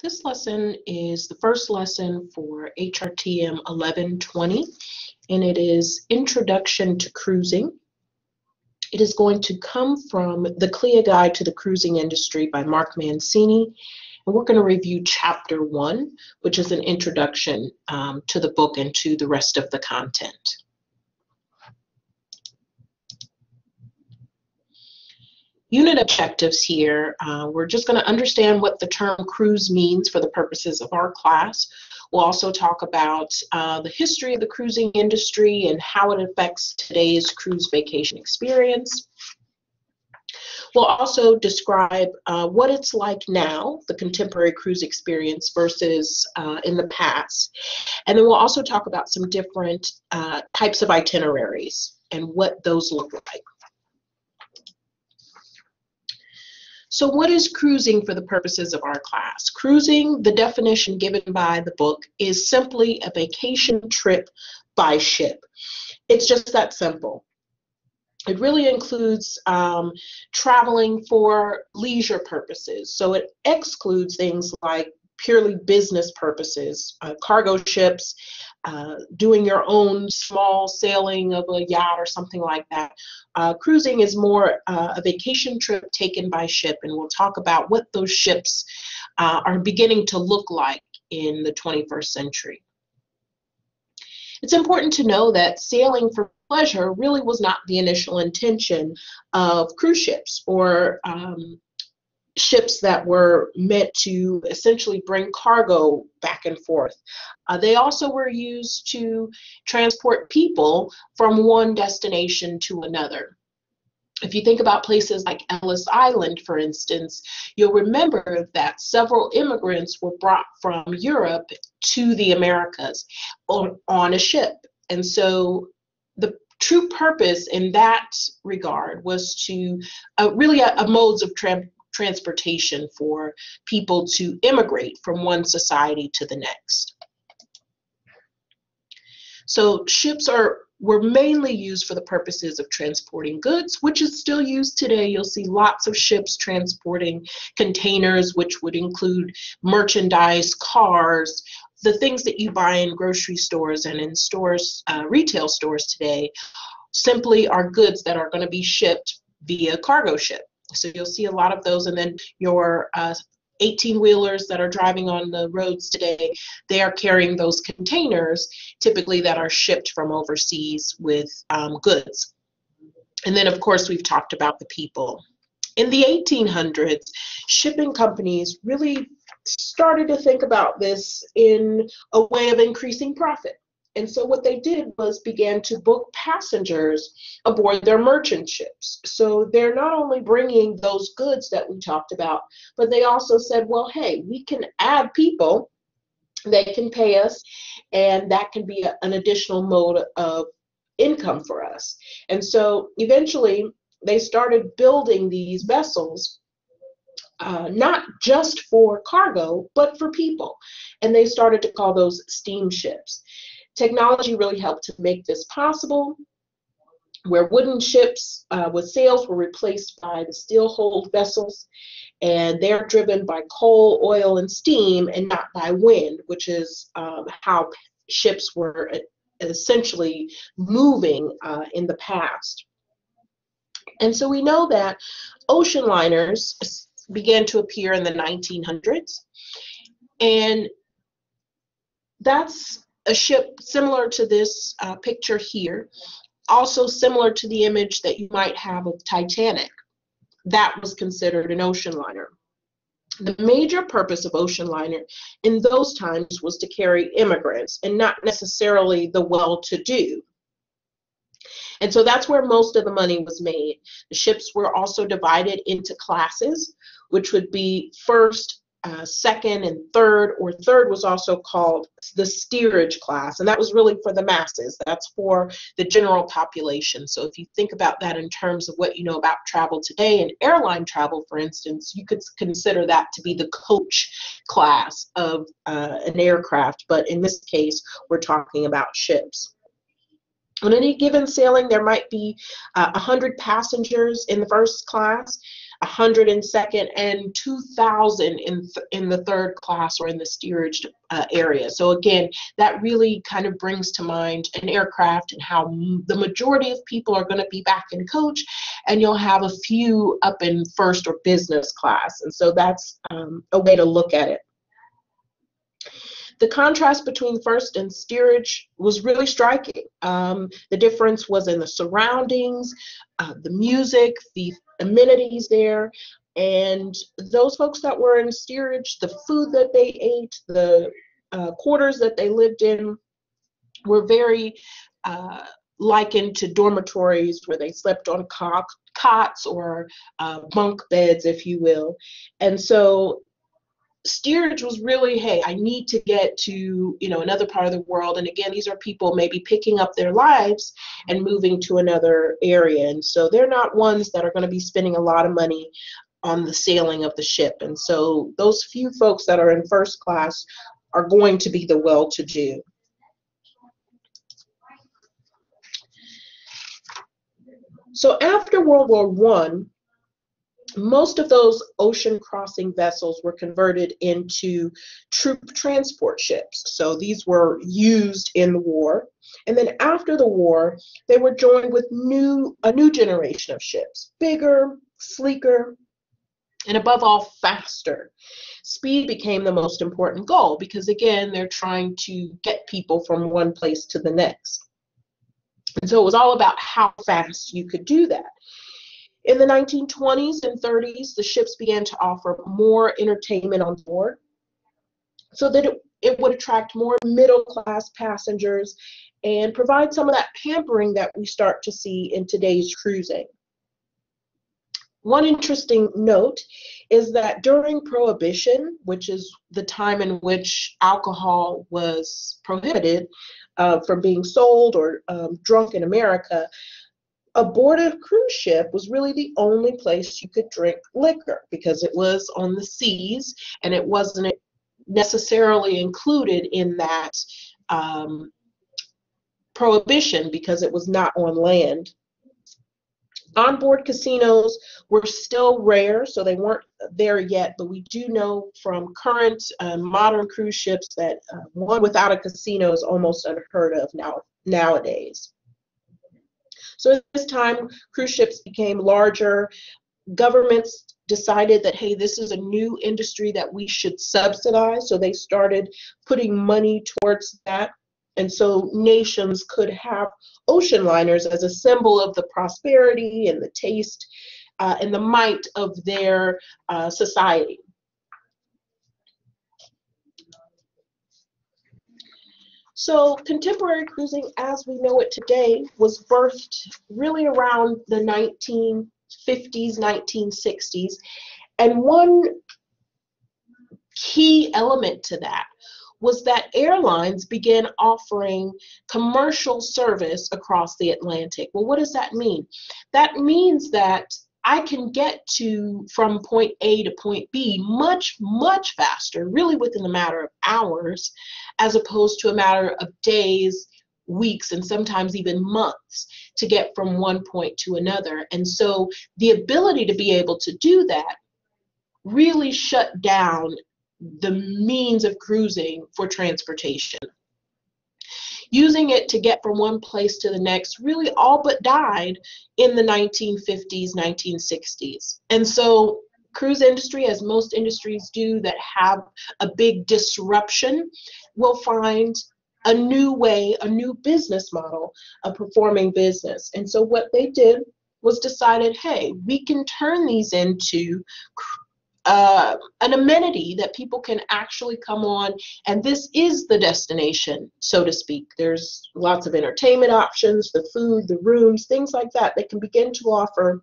This lesson is the first lesson for HRTM 1120, and it is Introduction to Cruising. It is going to come from The CLIA Guide to the Cruising Industry by Marc Mancini, and we're going to review Chapter 1, which is an introduction um, to the book and to the rest of the content. Unit objectives here, uh, we're just going to understand what the term cruise means for the purposes of our class. We'll also talk about uh, the history of the cruising industry and how it affects today's cruise vacation experience. We'll also describe uh, what it's like now, the contemporary cruise experience versus uh, in the past. And then we'll also talk about some different uh, types of itineraries and what those look like. So what is cruising for the purposes of our class? Cruising, the definition given by the book, is simply a vacation trip by ship. It's just that simple. It really includes um, traveling for leisure purposes. So it excludes things like purely business purposes, uh, cargo ships, uh, doing your own small sailing of a yacht or something like that. Uh, cruising is more uh, a vacation trip taken by ship, and we'll talk about what those ships uh, are beginning to look like in the 21st century. It's important to know that sailing for pleasure really was not the initial intention of cruise ships or um, ships that were meant to essentially bring cargo back and forth. Uh, they also were used to transport people from one destination to another. If you think about places like Ellis Island, for instance, you'll remember that several immigrants were brought from Europe to the Americas on, on a ship. And so the true purpose in that regard was to uh, really a, a modes of tra transportation for people to immigrate from one society to the next. So ships are were mainly used for the purposes of transporting goods, which is still used today. You'll see lots of ships transporting containers, which would include merchandise, cars, the things that you buy in grocery stores and in stores, uh, retail stores today, simply are goods that are going to be shipped via cargo ship. So you'll see a lot of those, and then your 18 uh, wheelers that are driving on the roads today, they are carrying those containers, typically that are shipped from overseas with um, goods. And then, of course, we've talked about the people. In the 1800s, shipping companies really started to think about this in a way of increasing profit. And so what they did was began to book passengers aboard their merchant ships. So they're not only bringing those goods that we talked about, but they also said, well, hey, we can add people, they can pay us, and that can be a, an additional mode of income for us. And so eventually they started building these vessels uh, not just for cargo, but for people. And they started to call those steamships. Technology really helped to make this possible, where wooden ships uh, with sails were replaced by the steel-hulled vessels, and they're driven by coal, oil, and steam, and not by wind, which is um, how ships were essentially moving uh, in the past. And so we know that ocean liners began to appear in the 1900s, and that's a ship similar to this uh, picture here, also similar to the image that you might have of Titanic. That was considered an ocean liner. The major purpose of ocean liner in those times was to carry immigrants and not necessarily the well-to-do. And so that's where most of the money was made. The ships were also divided into classes, which would be first, uh, second and third, or third was also called the steerage class, and that was really for the masses. That's for the general population. So if you think about that in terms of what you know about travel today and airline travel, for instance, you could consider that to be the coach class of uh, an aircraft, but in this case, we're talking about ships. On any given sailing, there might be uh, 100 passengers in the first class. 102nd and 2000 in th- in the third class or in the steerage uh, area. So again, that really kind of brings to mind an aircraft and how m- the majority of people are going to be back in coach, and you'll have a few up in first or business class. And so that's um, a way to look at it. The contrast between first and steerage was really striking. Um, the difference was in the surroundings, uh, the music, the amenities there, and those folks that were in steerage, the food that they ate, the uh, quarters that they lived in were very uh, likened to dormitories where they slept on cots or uh, bunk beds, if you will. And so steerage was really hey i need to get to you know another part of the world. And again these are people maybe picking up their lives and moving to another area. And so they're not ones that are going to be spending a lot of money on the sailing of the ship. And so those few folks that are in first class are going to be the well-to-do. So after world war one most of those ocean crossing vessels were converted into troop transport ships. So these were used in the war. And then after the war, they were joined with new a new generation of ships, bigger, sleeker, and above all, faster. Speed became the most important goal because again, they're trying to get people from one place to the next. And so it was all about how fast you could do that. In the 1920s and 30s, the ships began to offer more entertainment on board so that it, it would attract more middle class passengers and provide some of that pampering that we start to see in today's cruising. One interesting note is that during Prohibition, which is the time in which alcohol was prohibited uh, from being sold or um, drunk in America, aboard a cruise ship was really the only place you could drink liquor because it was on the seas and it wasn't necessarily included in that um, prohibition because it was not on land. Onboard casinos were still rare, so they weren't there yet, but we do know from current uh, modern cruise ships that uh, one without a casino is almost unheard of now nowadays. So at this time, cruise ships became larger. Governments decided that, hey, this is a new industry that we should subsidize. So they started putting money towards that. And so nations could have ocean liners as a symbol of the prosperity and the taste uh, and the might of their uh, society. So contemporary cruising as we know it today was birthed really around the 1950s, 1960s. And one key element to that was that airlines began offering commercial service across the Atlantic. Well, what does that mean? That means that I can get to from point A to point B much, much faster, really within a matter of hours, as opposed to a matter of days, weeks, and sometimes even months to get from one point to another. And so the ability to be able to do that really shut down the means of cruising for transportation using it to get from one place to the next really all but died in the 1950s, 1960s. And so cruise industry, as most industries do that have a big disruption, will find a new way, a new business model of performing business. And so what they did was decided, hey, we can turn these into uh, an amenity that people can actually come on, and this is the destination, so to speak. There's lots of entertainment options, the food, the rooms, things like that. They can begin to offer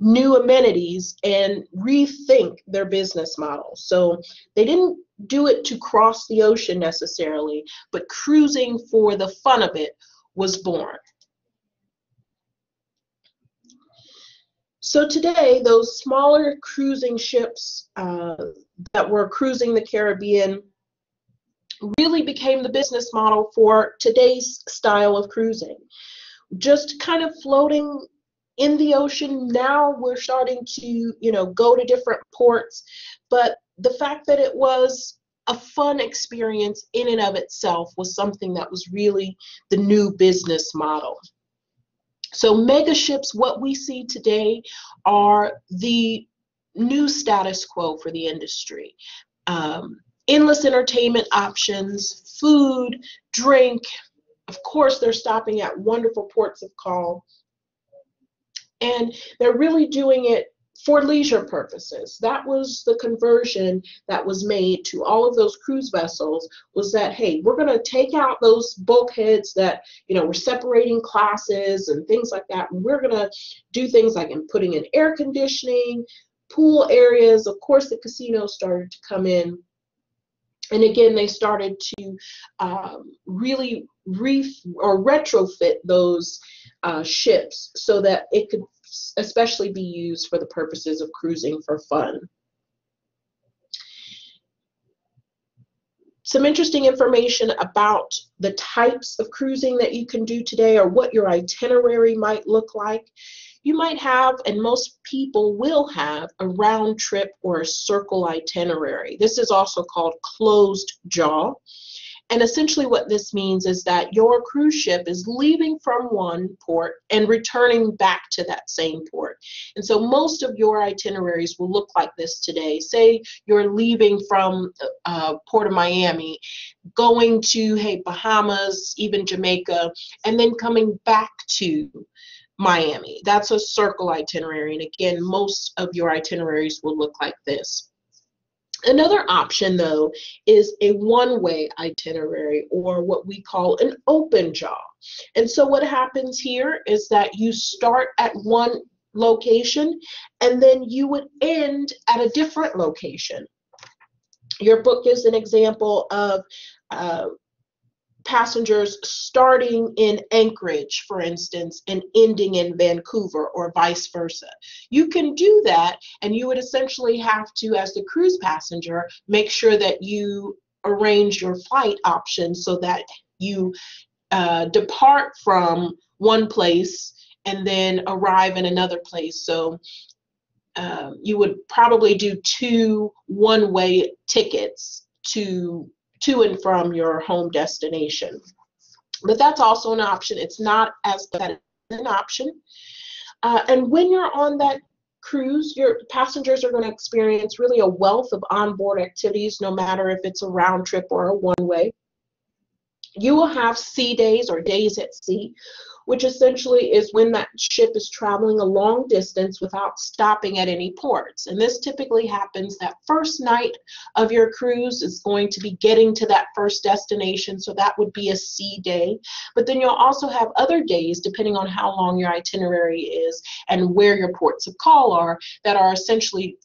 new amenities and rethink their business model. So they didn't do it to cross the ocean necessarily, but cruising for the fun of it was born. So today, those smaller cruising ships uh, that were cruising the Caribbean really became the business model for today's style of cruising. Just kind of floating in the ocean. Now we're starting to, you know, go to different ports. But the fact that it was a fun experience in and of itself was something that was really the new business model. So mega ships, what we see today, are the new status quo for the industry. Um, endless entertainment options, food, drink. Of course, they're stopping at wonderful ports of call. And they're really doing it for leisure purposes. That was the conversion that was made to all of those cruise vessels was that, hey, we're going to take out those bulkheads that, you know, we're separating classes and things like that. And we're going to do things like in putting in air conditioning, pool areas. Of course, the casinos started to come in. And again, they started to um, really re or retrofit those uh, ships so that it could especially be used for the purposes of cruising for fun. Some interesting information about the types of cruising that you can do today or what your itinerary might look like. You might have, and most people will have, a round trip or a circle itinerary. This is also called closed jaw. And essentially, what this means is that your cruise ship is leaving from one port and returning back to that same port. And so, most of your itineraries will look like this today. Say you're leaving from uh, Port of Miami, going to, hey, Bahamas, even Jamaica, and then coming back to Miami. That's a circle itinerary. And again, most of your itineraries will look like this. Another option, though, is a one way itinerary or what we call an open jaw. And so, what happens here is that you start at one location and then you would end at a different location. Your book is an example of uh, passengers starting in Anchorage, for instance, and ending in Vancouver or vice versa. You can do that, and you would essentially have to, as the cruise passenger, make sure that you arrange your flight options so that you uh, depart from one place and then arrive in another place. So um, you would probably do two one way tickets to to and from your home destination. But that's also an option. It's not as bad an option. Uh, and when you're on that cruise, your passengers are going to experience really a wealth of onboard activities, no matter if it's a round trip or a one way. You will have sea days or days at sea, which essentially is when that ship is traveling a long distance without stopping at any ports. And this typically happens that first night of your cruise is going to be getting to that first destination, so that would be a sea day. But then you'll also have other days, depending on how long your itinerary is and where your ports of call are, that are essentially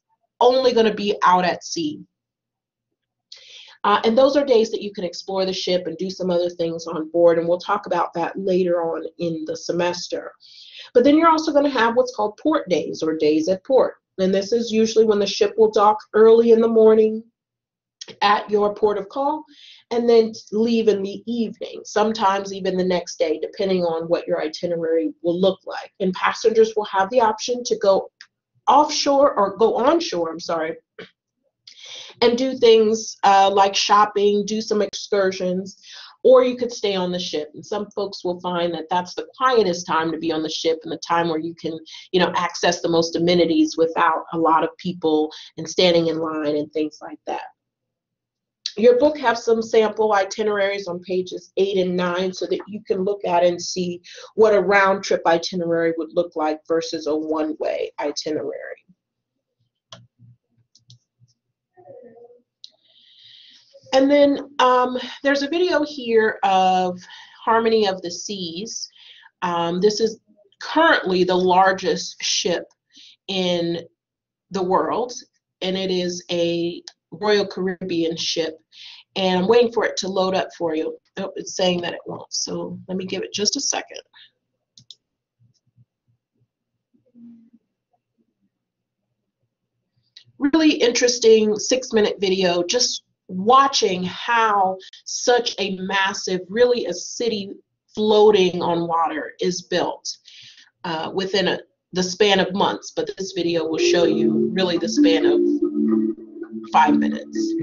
only going to be out at sea. Uh, and those are days that you can explore the ship and do some other things on board. And we'll talk about that later on in the semester. But then you're also going to have what's called port days or days at port. And this is usually when the ship will dock early in the morning at your port of call and then leave in the evening, sometimes even the next day, depending on what your itinerary will look like. And passengers will have the option to go offshore or go onshore, I'm sorry, and do things uh, like shopping, do some excursions, or you could stay on the ship. And some folks will find that that's the quietest time to be on the ship and the time where you can, you know, access the most amenities without a lot of people and standing in line and things like that. Your book has some sample itineraries on pages eight and nine so that you can look at and see what a round trip itinerary would look like versus a one way itinerary. And then um, there's a video here of Harmony of the Seas. Um, this is currently the largest ship in the world, and it is a Royal Caribbean ship. And I'm waiting for it to load up for you. Oh, it's saying that it won't, so let me give it just a second. Really interesting six minute video just watching how such a massive, really a city floating on water is built uh, within a, the span of months. But this video will show you really the span of five minutes.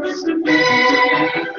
Christmas.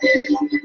de.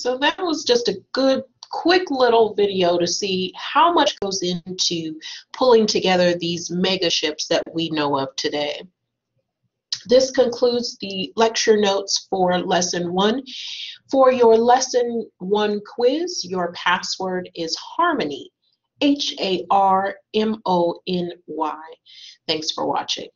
So that was just a good quick little video to see how much goes into pulling together these mega ships that we know of today. This concludes the lecture notes for lesson one. For your lesson one quiz, your password is Harmony, H-A-R-M-O-N-Y. Thanks for watching.